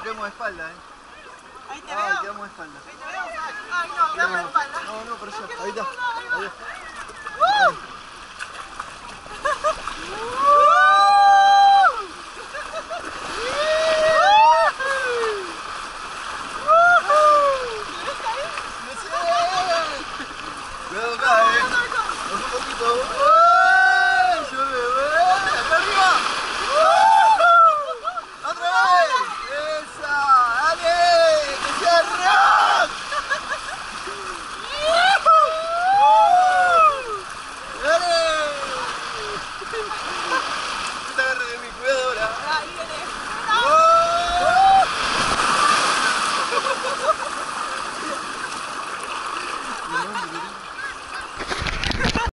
quedamos de espalda, eh. Ahí te Ay, veo. quedamos de espalda. Ahí te veo. Ay, no, quedamos de espalda. No, no, pero ya. Ahí está. Ahí está. Yeah.